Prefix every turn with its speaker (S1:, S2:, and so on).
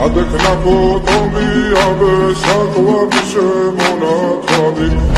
S1: avec la peau tendue, un bessin, toi, mon attendu.